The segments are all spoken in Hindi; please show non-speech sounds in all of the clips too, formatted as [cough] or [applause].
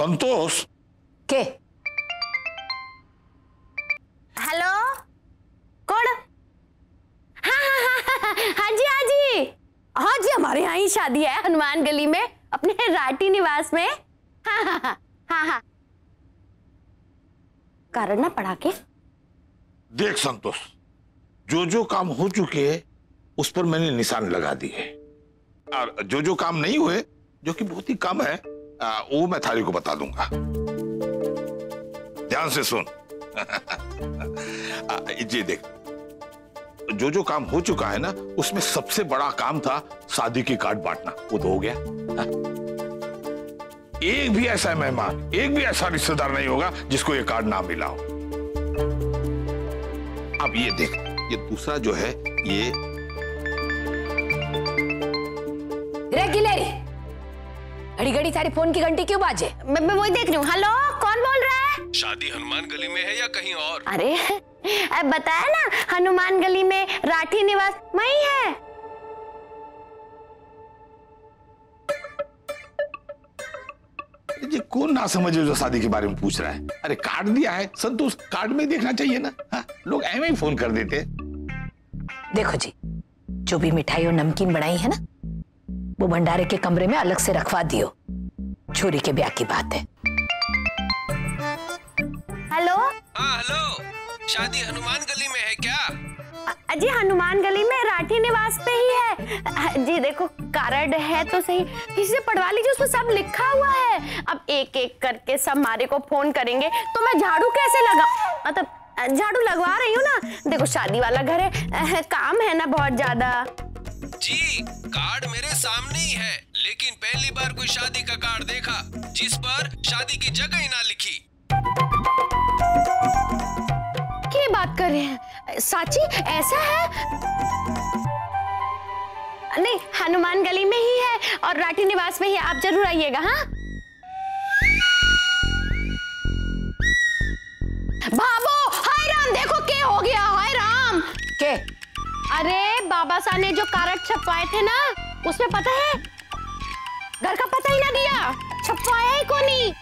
संतोष के हेलो कौन हाँ हाँ हाँ जी हाँ जी। हाँ जी हमारे यहाँ ही शादी है हनुमान गली में अपने राठी निवास में। हाँ हाँ। हाँ हाँ हाँ कारण ना पढ़ा के। देख संतोष जो जो काम हो चुके हैं उस पर मैंने निशान लगा दिए। और जो जो काम नहीं हुए जो कि बहुत ही कम है आ, वो मैं थारी को बता दूँगा ध्यान से सुन जी देख जो जो काम हो चुका है ना उसमें सबसे बड़ा काम था शादी की कार्ड बांटना वो तो हो गया। एक भी ऐसा मेहमान एक भी ऐसा रिश्तेदार नहीं होगा जिसको ये कार्ड ना मिला हो अब ये देख ये दूसरा जो है ये घड़ी फ़ोन की घंटी क्यों बाजे? मैं, मैं वही देख रही हूँ। हेलो कौन बोल रहा है? शादी हनुमान गली में है या कहीं और? अरे अब बताया ना हनुमान गली में राठी निवास वही है। ये कौन ना समझे जो शादी के बारे में पूछ रहा है? अरे कार्ड दिया है संतोष कार्ड में देखना चाहिए ना। हाँ, लोग ऐਵੇਂ ही फ़ोन कर देते देखो जी जो भी मिठाई और नमकीन बनाई है ना वो भंडारे के कमरे में अलग से रखवा दियो। छोरी के ब्याह की बात है। हेलो? हाँ हेलो। शादी हनुमान गली में है क्या? अ- जी हनुमान गली में राठी निवास पे ही है। जी देखो कार्ड है तो सही। किसी से पढ़वा लीजिए उसमें सब लिखा हुआ है। अब एक एक करके सब मारे को फ़ोन करेंगे तो मैं झाड़ू कैसे लगा मतलब झाड़ू लगवा रही हूँ ना? देखो शादी वाला घर है। काम है ना बहुत ज़्यादा। जी कार्ड मेरे सामने ही है। लेकिन पहली बार कोई शादी का कार्ड देखा जिस पर शादी की जगह ही ना लिखी। क्या बात कर रहे हैं? साची ऐसा है? नहीं हनुमान गली में ही है और राठी निवास में ही आप ज़रूर आइएगा हाँ? बाबू हाय राम देखो क्या हो गया हाय राम के अरे बाबा साहब ने जो कार्ड छपवाए थे ना उसमें पता है ना दिया। छपवाया ही कोनी।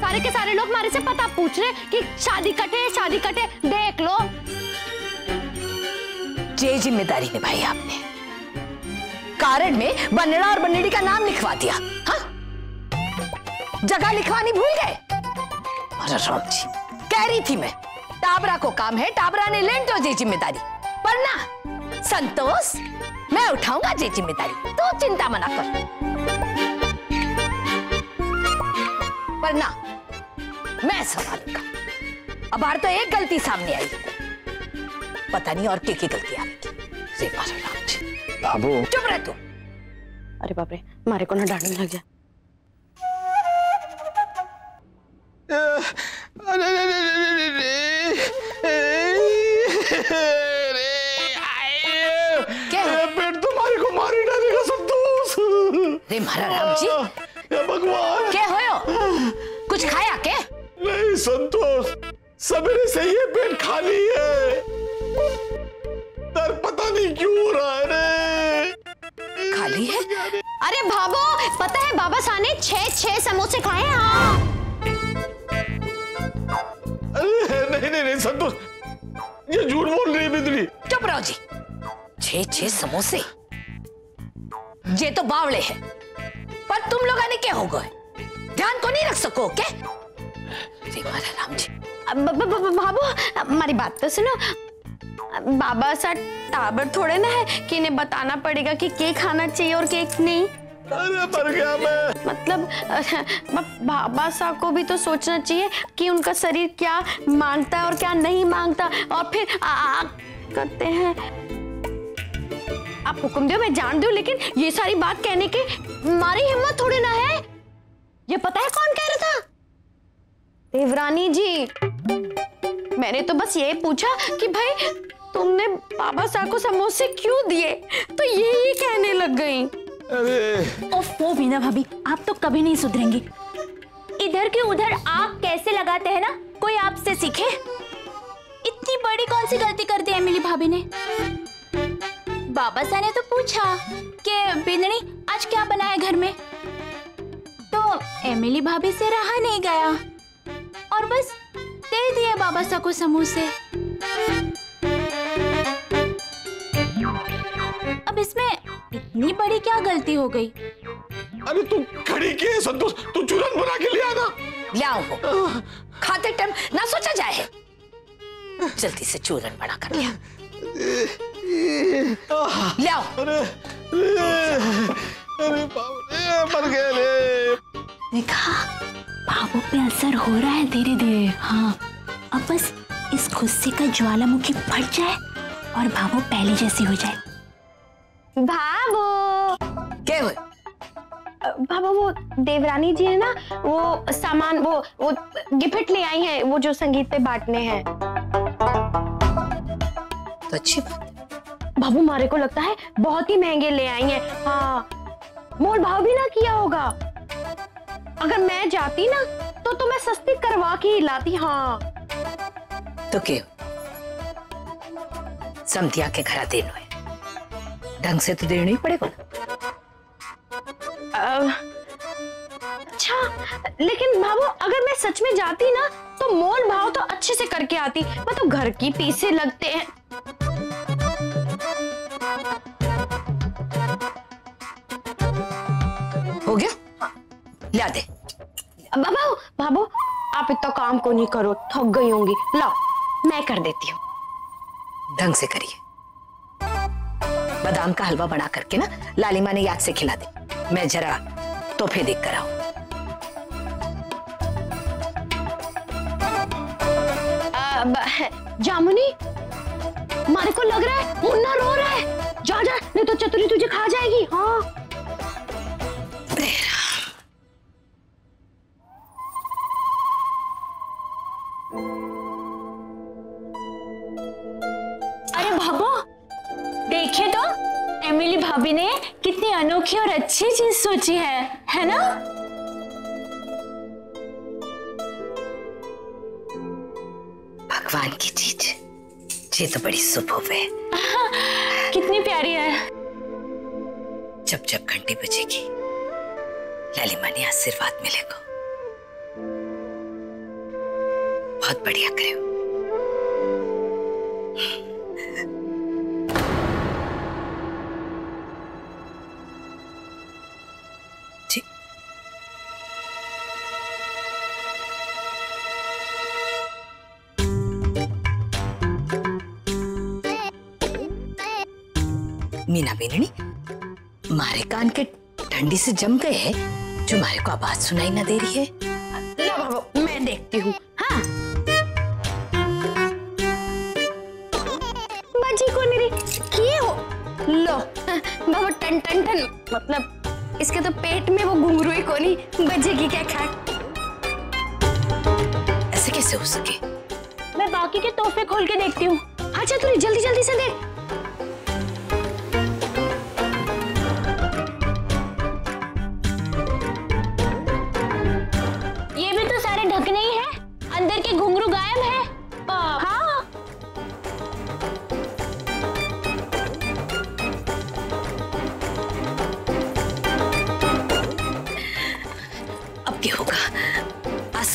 सारे के सारे लोग हमारे से पता पूछ रहे कि शादी कटे शादी कटे देख लो। जे ज़िम्मेदारी निभाई आपने। कार्ड में बन्नेड़ा और बन्नेड़ी का नाम लिखवा दिया। हाँ? जगह लिखवानी भूल गए। अरे राम जी। कह रही थी मैं, टाबरा को काम है, टाबरा ने लेन तो जे ज़िम्मेदारी। पर ना, संतोष मैं उठाऊँगा जे ज़िम्मेदारी तो चिंता मना कर पर ना मैं संभालूँगा अब बार तो एक गलती सामने आई पता नहीं और के की गलती आएगी बाबू चुप रह तू अरे बाप रे हमारे को ना डांटने लग गया अरे रे रे रे रे रे रे आए क्या? ये पेट तुम्हारे को मारी डालेगा संतोष रे मारा राम जी। भगवान। क्या होयो कुछ खाया के नहीं संतोष। सवेरे से ये पेट खाली है। दर्द पता नहीं क्यों हो रहा है रे। खाली है? अरे भाभो पता है बाबा साहब ने छह छह समोसे खाए हैं हाँ। अरे नहीं नहीं नहीं संतोष। ये झूठ बोल रही है बिजली। चुप रहो जी। छह छह समोसे? ये तो बावले है। पर तुम लोग आने क्या हो गए? ध्यान को नहीं रख सको क्या? राम जी। अब ब- ब- ब- भाभो हमारी बात तो सुनो। बाबा सा टाबर थोड़े ना है कि इन्हें बताना पड़ेगा कि केक खाना चाहिए और केक नहीं। अरे मर गया मैं। मतलब बाबा साहब को भी तो सोचना चाहिए कि उनका शरीर क्या माँगता है और क्या नहीं माँगता। और फिर आ, आ, करते हैं। आप हुक्म दो मैं जान दूँ लेकिन ये सारी बात कहने की हमारी हिम्मत थोड़ी ना है। ये पता है कौन कह रहा था? देवरानी जी। मैंने तो बस ये पूछा कि भाई तुमने बाबा साहब को समोसे क्यों दिए? तो ये ही कहने लग गई। अरे। ओफो मीना भाभी आप तो कभी नहीं सुधरेंगी। इधर के उधर आग कैसे लगाते हैं ना? कोई आपसे सीखे? बिंदनी आज क्या बनाया घर में? तो एमिली भाभी से रहा नहीं गया। और बस दे दिया बाबा सा को समोसे। अब इसमें इतनी बड़ी क्या गलती हो गई? अरे तू खड़ी के है, संतोष? तू चूरन बना के ले आना। लाओ हो खाते टाइम ना सोचा जाए। जल्दी से चूरन बना कर लिया लाओ अरे मर गए रे। देखा भावों पे असर हो रहा है धीरे धीरे। हाँ अब बस इस गुस्से का ज्वालामुखी फट जाए और भावो पहले जैसी हो जाए। भावो! क्या हुए बाबा वो देवरानी जी है ना वो सामान वो वो गिफ्ट ले आई हैं वो जो संगीत पे बांटने हैं। तो अच्छी बात। बाबू मारे को लगता है बहुत ही महँगे ले आई हैं। हाँ मोल भाव भी ना किया होगा। अगर मैं जाती ना तो तो मैं सस्ती करवा के ही लाती हाँ। तो के समधिया के घर देन हुए। ढंग से तो देना ही पड़ेगा ना। अच्छा लेकिन बाबू अगर मैं सच में जाती ना तो मोल भाव तो अच्छे से करके आती। मैं तो घर की पीसे लगते हैं हो। ला दे। बाबू बाबू, आप इतना काम को नहीं करो, थक गई होंगी। लाओ, मैं कर देती हूँ। ढंग से करिए। बादाम का हलवा बना करके ना लालिमा ने याद से खिला दे। मैं जरा तोहफे देख कर आऊँ जामुनी, मारे को लग रहा है, मुन्ना रो रहा है। जा जा, नहीं तो चतुरी तुझे खा जाएगी। हाँ। भाभी ने कितनी अनोखी और अच्छी चीज़ सोची है है ना? भगवान की चीज़। ये तो बड़ी शुभ है [laughs] कितनी प्यारी है। जब जब घंटी बजेगी लालिमा ने आशीर्वाद मिलेगा। बहुत बढ़िया करे। मीना मारे कान के ठंडी से जम गए हैं जो मारे को आवाज़ सुनाई ना दे रही है। लो बाबू मैं देखती हूँ। हाँ। बजी को मेरी किए हो? लो। बाबा टन टन टन। मतलब इसके तो पेट में वो घुंघरू ही कोनी। बजेगी क्या खा ऐसे कैसे हो सके? मैं बाकी के तोहफे खोल के देखती हूँ। अच्छा तू जल्दी जल्दी से देख।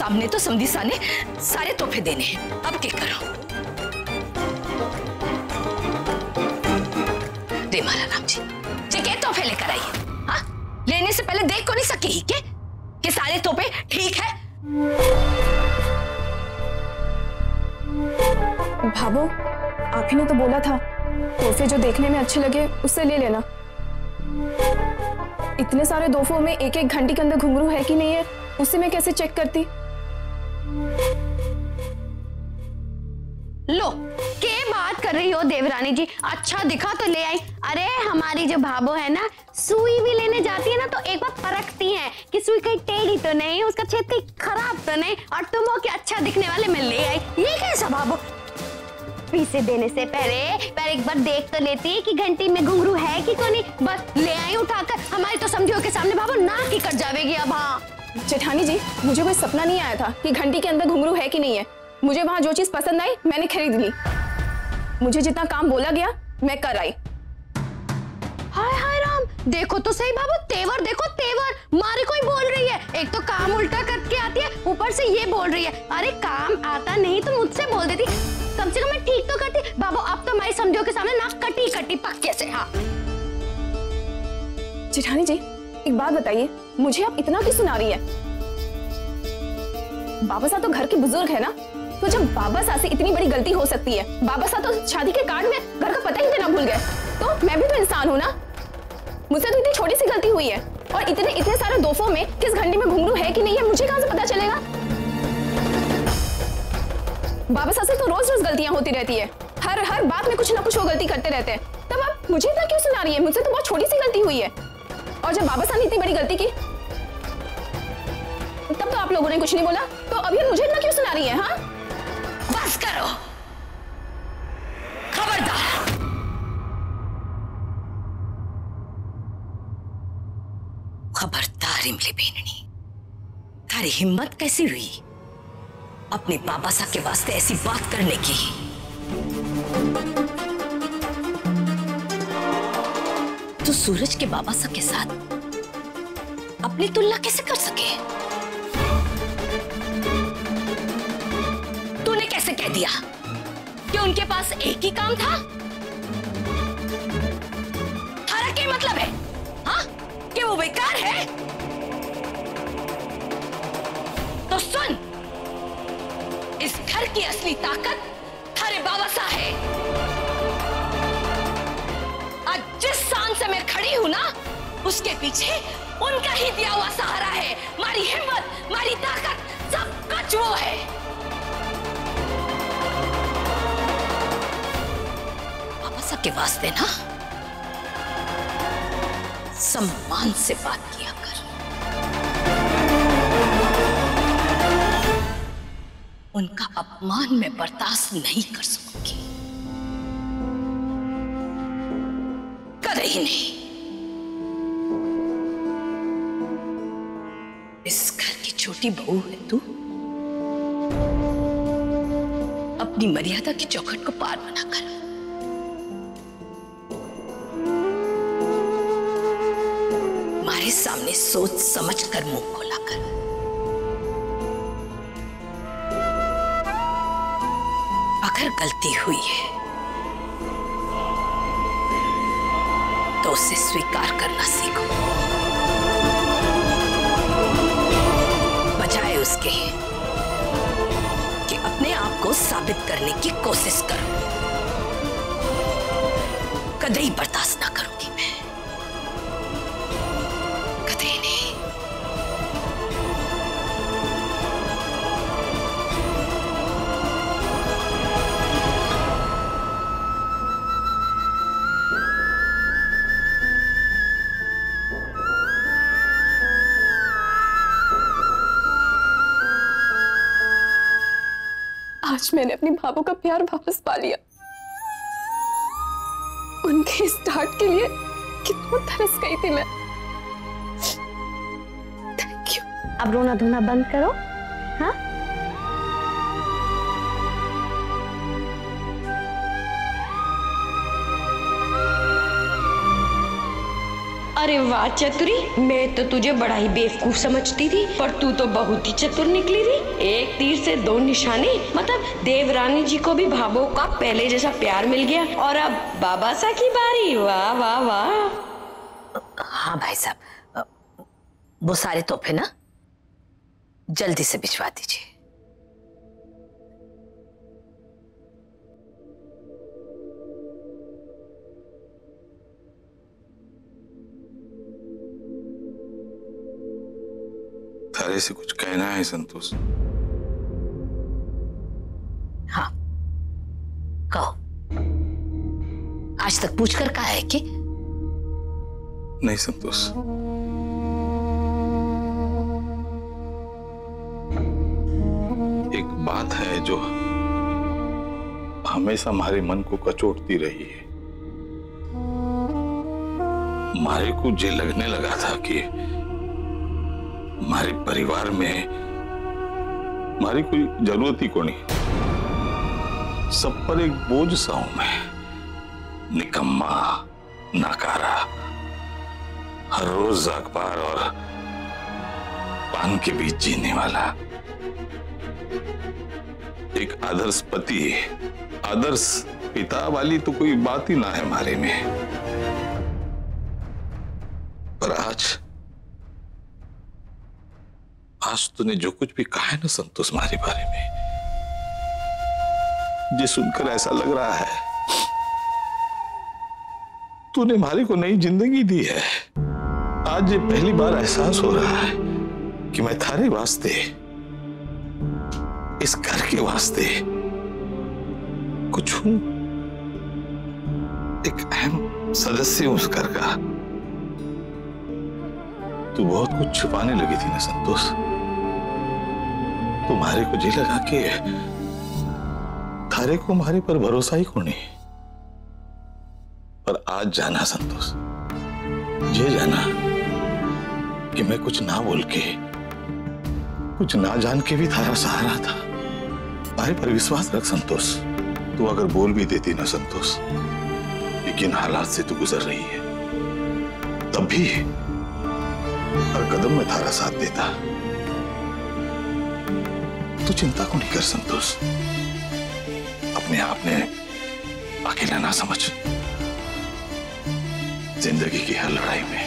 सामने तो समधी सा ने सारे तोहफे देने हैं। अब क्या करो? रे माला राम जी। जी, क्या तोहफे लेकर आइए हाँ? लेने से पहले देख को नहीं सकी के कि सारे तोहफे ठीक है? भाबो आप ही ने तो बोला था, तोहफे जो देखने में अच्छे लगे, उससे ले लेना। इतने सारे तोहफों में एक एक घंटी के अंदर घुंघरू है कि नहीं है उससे मैं कैसे चेक करती? लो, के बात कर रही हो देवरानी जी? अच्छा दिखा तो ले आई। अरे, हमारी जो भाभो है ना, सुई भी लेने जाती है ना तो एक बार परखती है कि सुई कहीं टेढ़ी तो नहीं, उसका छेद कहीं खराब तो नहीं, और तुम हो कि अच्छा दिखने वाले, में ले आई। ये कैसा भाभो? पीसे देने से पहले, पर एक बार देख तो लेती कि घंटी में घुंघरू है कि तो नहीं? बस ले आई उठाकर। हमारी तो समझियो के सामने भाभो नाक ही कट जाएगी अब हाँ। जेठानी जी, मुझे कोई सपना नहीं आया था कि घंटी के अंदर घुंघरू है कि नहीं है। मुझे वहाँ जो चीज़ पसंद आई मैंने खरीद ली। मुझे जितना काम बोला गया मैं कर आई। हाय हाय राम देखो तो सही बाबू तेवर देखो तेवर। मारे कोई बोल रही है। एक तो काम उल्टा करके आती है ऊपर से ये बोल रही है। अरे काम आता नहीं तो मुझसे बोल देती। कम से कम मैं ठीक तो करती। बाबू अब तो मैं समझो के सामने ना कटी कटी पक्के से हाँ। जेठानी जी एक बात बताइए मुझे आप इतना क्यों सुना रही है? बाबा साहब तो घर के बुज़ुर्ग है ना? तो जब बाबा साहब से इतनी बड़ी गलती हो सकती है। बाबा साहब तो शादी के कार्ड में घर का पता ही देना भूल गए। तो मैं भी तो इंसान हूँ ना। मुझसे तो इतनी छोटी सी गलती हुई है। और इतने इतने सारे दोफों में किस घंटे में घुंघरू है कि नहीं है, मुझे कहाँ से पता चलेगा? बाबा साहब से तो रोज रोज गलतियाँ होती रहती है। हर हर बात में कुछ ना कुछ वो गलती करते रहते हैं। तब आप मुझे इतना क्यों सुना रही है? मुझसे तो बहुत छोटी सी गलती हुई है। और जब बाबा साहब ने इतनी बड़ी गलती की, तब तो आप लोगों ने कुछ नहीं बोला। तो अभी मुझे इतना क्यों सुना रही है हाँ? करो खबरदार खबरदार इमली बेननी तारी हिम्मत कैसी हुई अपने बाबा साहब के वास्ते ऐसी बात करने की। तो सूरज के बाबा साहब के साथ अपनी तुलना कैसे कर सके? दिया। कि उनके पास एक ही काम था? थारा क्या मतलब है? हाँ? कि वो बेकार है? तो सुन। इस घर की असली ताकत थारे बाबा सा है। आज जिस शान से मैं खड़ी हूँ ना, उसके पीछे उनका ही दिया हुआ सहारा है। मारी हिम्मत, मारी ताकत, सब कुछ वो है। के वास्ते ना? सम्मान से बात किया कर। उनका अपमान मैं बर्दाश्त नहीं कर सकूँगी। कदे ही नहीं। इस घर की छोटी बहू है तू। अपनी मर्यादा की चौखट को पार मना कर। सामने सोच समझ कर मुँह खोला कर। अगर गलती हुई है तो उसे स्वीकार करना सीखो। बजाय उसके कि अपने आप को साबित करने की कोशिश करो। कदई बर्दाश्त ना करूँगी मैंने अपनी भावों का प्यार वापस पा लिया। उनके स्टार्ट के लिए कितना तरस गई थी मैं। थैंक यू अब रोना धोना बंद करो हाँ? अरे वाह, चतुरी। मैं तो तुझे बड़ा ही बेवकूफ़ समझती थी, पर तू तो बहुत ही चतुर निकली थी। एक तीर से दो निशाने मतलब देवरानी जी को भी भाभो का पहले जैसा प्यार मिल गया। और अब बाबा सा की बारी, वाह वाह वाह। हाँ भाई साहब वो सारे तोहफे ना जल्दी से भिजवा दीजिए। थारे से कुछ कहना है संतोष। हाँ। कहो। आज तक पूछ कर कहा है कि? नहीं संतोष। एक बात है जो हमेशा हमारे मन को कचोटती रही है। मारे को जे लगने लगा था कि हमारे परिवार में हमारी कोई ज़रूरत ही नहीं सब पर एक बोझ सा हूँ मैं। निकम्मा, नाकारा, हर रोज अखबार और पान के बीच जीने वाला। एक आदर्श पति, आदर्श पिता वाली तो कोई बात ही ना है हमारे में। आज तूने जो कुछ भी कहा है ना संतोष हमारे बारे में। ये सुनकर ऐसा लग रहा है, तूने मारी को नई ज़िंदगी दी है। आज ये पहली बार एहसास हो रहा है कि मैं थारे वास्ते, इस घर के वास्ते कुछ हूँ। एक अहम सदस्य हूँ उस घर का। तू बहुत कुछ छुपाने लगी थी ना संतोष। तुम्हारे को जी लगा के थारे को हमारे पर भरोसा ही को नहीं पर आज जाना, संतोष। ये जाना कि मैं कुछ ना बोल के, कुछ ना जान के भी थारा सहारा था। तारे पर विश्वास रख, संतोष। तू अगर बोल भी देती ना, संतोष लेकिन हालात से तू गुजर रही है? तब भी हर कदम में थारा साथ देता। तू चिंता को नहीं कर संतोष। अपने आप ने अकेला ना समझ। ज़िंदगी की हर लड़ाई में,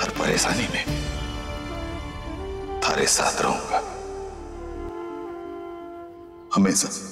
हर परेशानी में थारे साथ रहूँगा। हमेशा।